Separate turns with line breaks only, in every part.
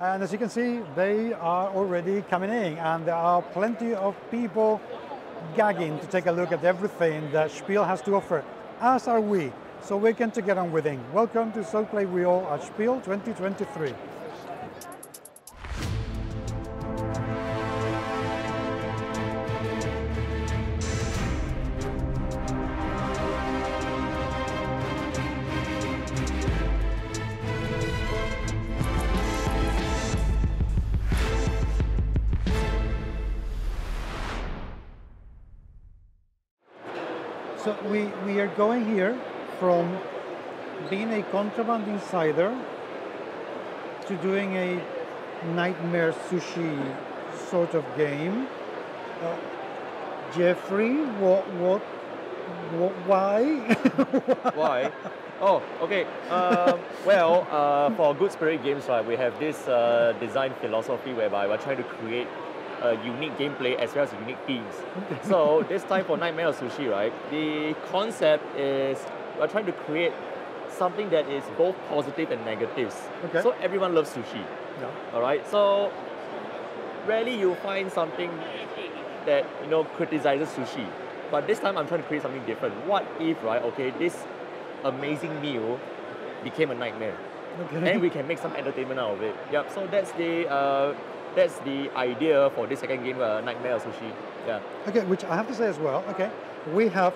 And as you can see, they are already coming in, and there are plenty of people gagging to take a look at everything that Spiel has to offer, as are we. So we can to get on with it. Welcome to So Play We All at Spiel 2023. We, we are going here from being a contraband insider to doing a nightmare sushi sort of game. Uh, Geoffrey, what, what, what why?
Why? Oh, okay. Um, well, uh, for Good Spirit Games, right, we have this uh, design philosophy whereby we're trying to create a unique gameplay as well as unique themes. so this time for Nightmare of Sushi, right, the concept is we're trying to create something that is both positive and negatives.
Okay.
So everyone loves sushi.
Yeah.
All right. So rarely you find something that you know criticizes sushi. But this time I'm trying to create something different. What if, right? Okay, this amazing meal became a nightmare,
Okay.
and we can make some entertainment out of it. Yep. So that's the uh, that's the idea for this second game, uh, Nightmare Sushi. Yeah.
Okay, which I have to say as well, okay, we have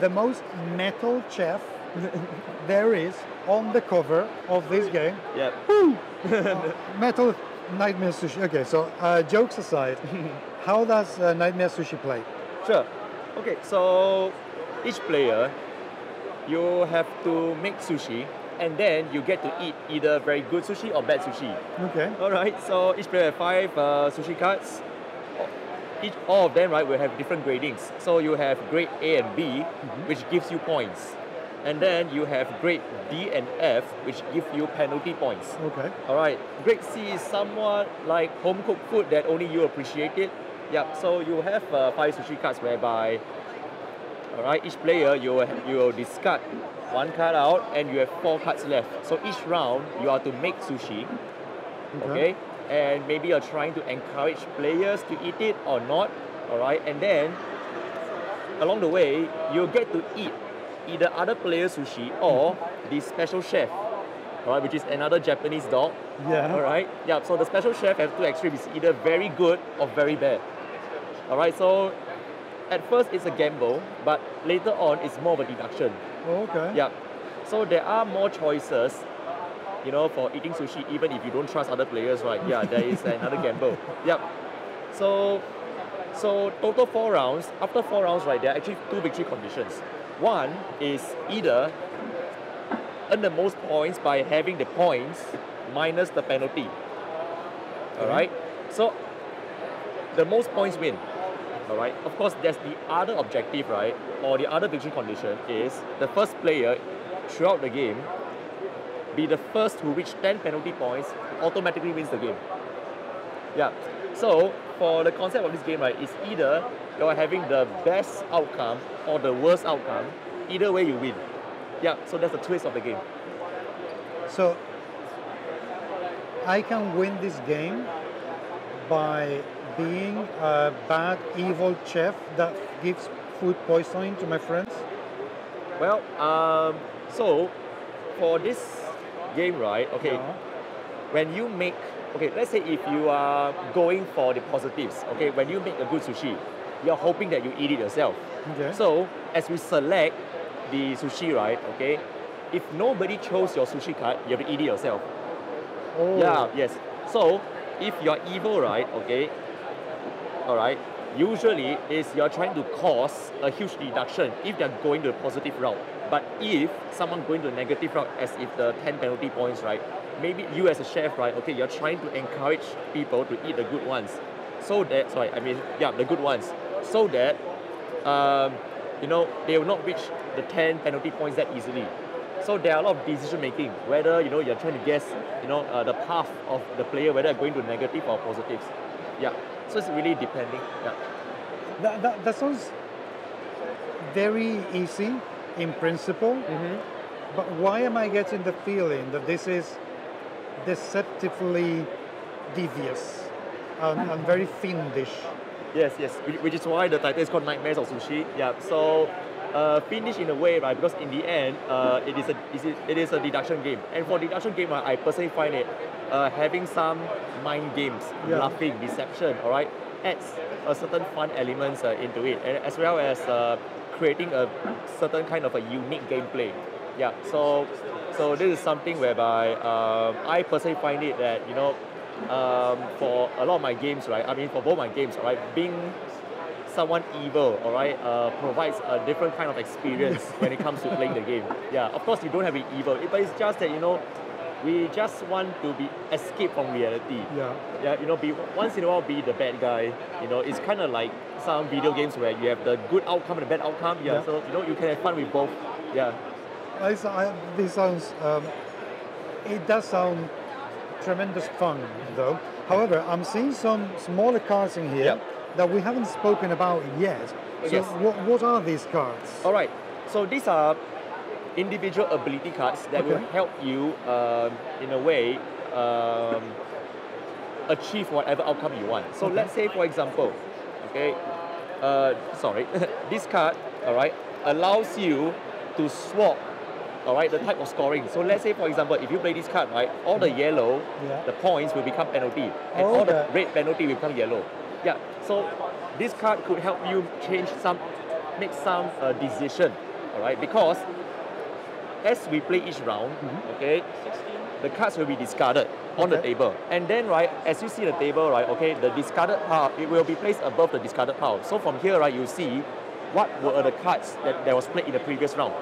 the most metal chef there is on the cover of this game.
Yep.
Uh, metal Nightmare Sushi. Okay, so uh, jokes aside, how does uh, Nightmare Sushi play?
Sure. Okay, so each player, you have to make sushi, and then you get to eat either very good sushi or bad sushi.
Okay.
All right. So each player have five uh, sushi cards. Each all of them, right, will have different gradings. So you have grade A and B, which gives you points, and then you have grade D and F, which give you penalty points.
Okay.
All right. Grade C is somewhat like home cooked food that only you appreciate it. Yeah. So you have uh, five sushi cards whereby, all right, each player you will, you will discard one card out and you have four cards left. So each round you are to make sushi. Okay. And maybe you're trying to encourage players to eat it or not. All right. And then along the way you'll get to eat either other players' sushi or the special chef. All right, which is another Japanese dog.
Yeah.
All right. Yeah. So the special chef has two extremes: either very good or very bad. All right. So at first it's a gamble, but later on it's more of a deduction.
Oh, okay.
Yeah. So there are more choices, you know, for eating sushi, even if you don't trust other players, right? Yeah, there is another gamble. Yep. So, so total four rounds. After four rounds, right, there are actually two victory conditions. One is either earn the most points by having the points minus the penalty. All right. So the most points win. All right. Of course, there's the other objective, right, or the other victory condition is the first player throughout the game be the first to reach 10 penalty points automatically wins the game. Yeah. So for the concept of this game, right, is either you're having the best outcome or the worst outcome. Either way, you win. Yeah. So that's the twist of the game.
So I can win this game by being a bad, evil chef that gives food poisoning to my friends.
Well, um, so for this game, right? Okay,
Yeah.
when you make okay, let's say if you are going for the positives, okay, when you make a good sushi, you're hoping that you eat it yourself.
Okay.
So as we select the sushi, right? Okay, if nobody chose your sushi card, you have to eat it yourself.
oh.
Yeah, yes. So if you're evil, right, okay, all right, usually is you're trying to cause a huge deduction if they're going to the positive route. But if someone going to the negative route, as if the 10 penalty points, right, maybe you as a chef, right, okay, you're trying to encourage people to eat the good ones. So that, sorry, I mean, yeah, the good ones. So that, um, you know, they will not reach the 10 penalty points that easily. So there are a lot of decision making, whether you know you're trying to guess, you know, uh, the path of the player, whether they're going to negative or positives. Yeah. So it's really depending. Yeah.
That, that, that sounds very easy in principle, but why am I getting the feeling that this is deceptively devious and, and very fiendish.
Yes, yes, which is why the title is called Nightmares of Sushi. Yeah, so uh, finish in a way, right? Because in the end, uh, it is a it is- it is a deduction game, and for deduction game, right, I personally find it uh, having some mind games,
Yeah.
bluffing, deception, all right, adds a certain fun elements uh, into it, and as well as uh, creating a certain kind of a unique gameplay. Yeah, so so this is something whereby um, I personally find it that you know um, for a lot of my games, right? I mean, for both my games, right? Being someone evil, all right, uh, provides a different kind of experience when it comes to playing the game. Yeah, of course you don't have to be evil, but it's just that you know, we just want to be escape from reality.
Yeah.
Yeah, you know, be once in a while be the bad guy. You know, it's kind of like some video games where you have the good outcome and the bad outcome. Yeah,
Yeah.
so you know you can have fun with both. Yeah.
I, I, this sounds, um, it does sound tremendous fun though. However, I'm seeing some smaller cards in here
Yep.
that we haven't spoken about yet. So
Yes.
what, what are these cards?
All right. So these are individual ability cards that will help you, um, in a way, um, achieve whatever outcome you want. So
Okay.
let's say, for example, okay, uh, sorry, this card, all right, allows you to swap, all right, the type of scoring. So let's say, for example, if you play this card, right, all the yellow,
Yeah.
the points will become penalty, and
Oh,
all the red penalty will become yellow. Yeah. So this card could help you change some, make some uh, decision, all right, because as we play each round, mm-hmm. okay, the cards will be discarded on the table. And then, right, as you see the table, right, okay, the discarded pile, it will be placed above the discarded pile. So from here, right, you see what were the cards that, that was played in the previous round.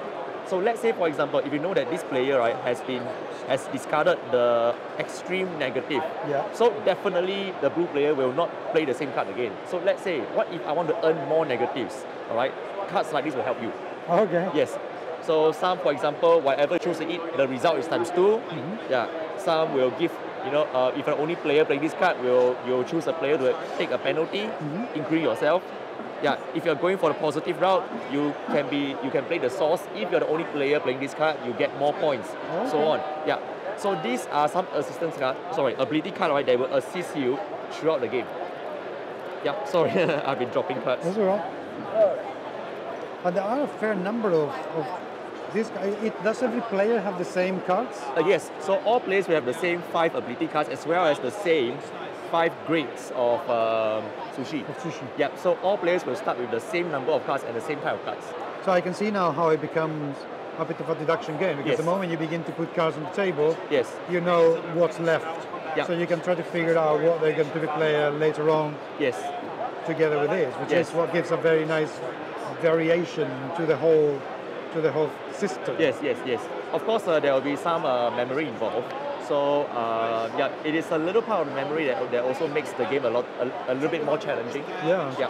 So let's say, for example, if you know that this player, right, has been, has discarded the extreme negative.
Yeah.
So definitely the blue player will not play the same card again. So let's say, what if I want to earn more negatives, all right? Cards like this will help you.
Okay.
Yes. So some, for example, whatever you choose to eat, the result is times 2
Mm-hmm.
Yeah. Some will give, you know, uh, if you're only player playing this card, will you'll choose a player to take a penalty,
Mm-hmm.
increase yourself. Yeah. If you're going for the positive route, you can be you can play the source. If you're the only player playing this card, you get more points. So on. Yeah. So these are some assistance card, sorry, ability card, right, that will assist you throughout the game. Yeah, sorry, I've been dropping cards.
That's all right. And there are a fair number of, of this. It, does every player have the same cards?
Uh, yes, so all players will have the same five ability cards as well as the same five grades of um, sushi.
Of sushi.
Yep, so all players will start with the same number of cards and the same type of cards.
So I can see now how it becomes a bit of a deduction game because
Yes.
the moment you begin to put cards on the table,
Yes,
you know what's left.
Yeah.
So you can try to figure out what they're going to be play uh, later on
yes,
together with this, which
Yes.
is what gives a very nice variation to the whole to the whole system.
yes, yes, yes. Of course, uh, there will be some uh, memory involved. So uh, yeah, it is a little part of the memory that, that also makes the game a lot a, a little bit more challenging.
Yeah.
Yeah.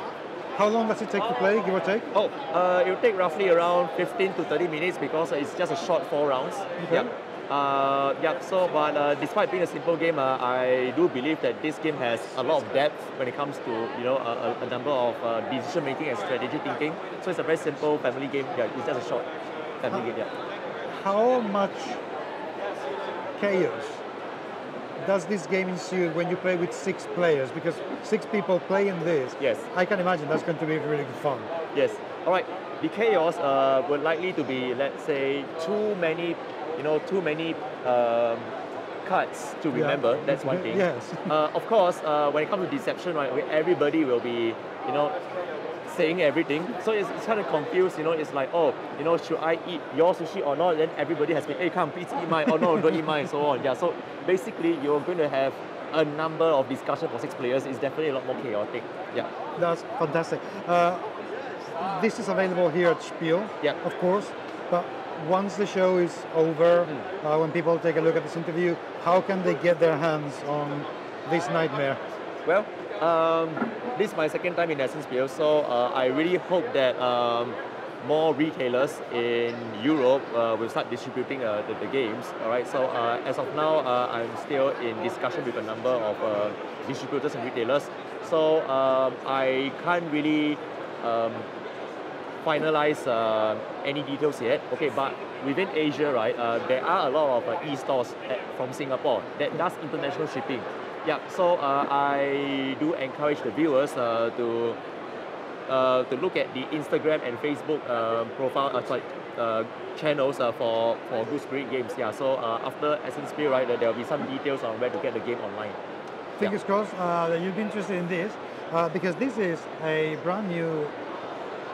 How long does it take to play, give or take?
Oh, uh, it will take roughly around 15 to 30 minutes because it's just a short four rounds.
Okay.
Yeah. Uh, yeah, so, but uh, despite being a simple game, uh, I do believe that this game has a lot of depth when it comes to, you know, a, a- number of uh, decision making and strategy thinking. So it's a very simple family game. Yeah, it's just a short family game, yeah.
How much chaos does this game ensue when you play with six players? Because six people playing this,
Yes.
I can imagine that's going to be really good fun.
Yes. All right. The chaos uh, would likely to be, let's say, too many, you know, too many um, cards to
Yeah.
remember. That's one thing.
Yes.
Uh, of course, uh, when it comes to deception, right, everybody will be, you know, saying everything. So it's, it's kind of confused, you know, it's like, oh, you know, should I eat your sushi or not? Then everybody has been, hey, come, please eat mine. Oh, no, don't eat mine, and so on. Yeah, so basically, you're going to have a number of discussion for six players. It's definitely a lot more chaotic. Yeah.
That's fantastic. Uh, this is available here at Spiel,
Yeah.
of course. But once the show is over,
Hmm.
uh, when people take a look at this interview, how can they get their hands on this nightmare?
Well, um, this is my second time in Essen Spiel, so uh, I really hope that um, more retailers in Europe uh, will start distributing uh, the, the games. All right. So uh, as of now, uh, I'm still in discussion with a number of uh, distributors and retailers. So um, I can't really um, finalize uh, any details yet. Okay, but within Asia, right, uh, there are a lot of uh, e-stores at, from Singapore that does international shipping. Yeah, so uh, I do encourage the viewers uh, to uh, to look at the Instagram and Facebook uh, profile, uh, sorry, uh, channels uh, for for Good Spirit Games. Yeah, so uh, after Essen Spiel, right, there will be some details on where to get the game online.
Fingers yeah. crossed uh, that you'll be interested in this uh, because this is a brand new,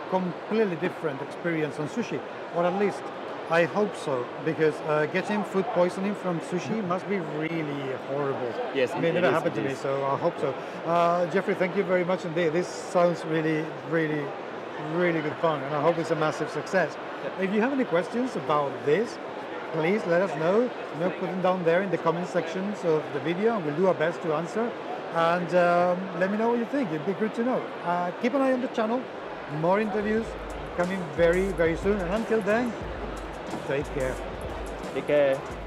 completely different experience on sushi, or at least I hope so, because uh, getting food poisoning from sushi must be really horrible.
Yes,
it, it never happened to me, so I hope so. Uh, Geoffrey, thank you very much indeed. This sounds really, really, really good fun, and I hope it's a massive success. If you have any questions about this, please let us know. You know, put them down there in the comment sections of the video, and we'll do our best to answer. And um, let me know what you think. It'd be good to know. Uh, keep an eye on the channel. More interviews coming very, very soon. And until then, take care.
Take care.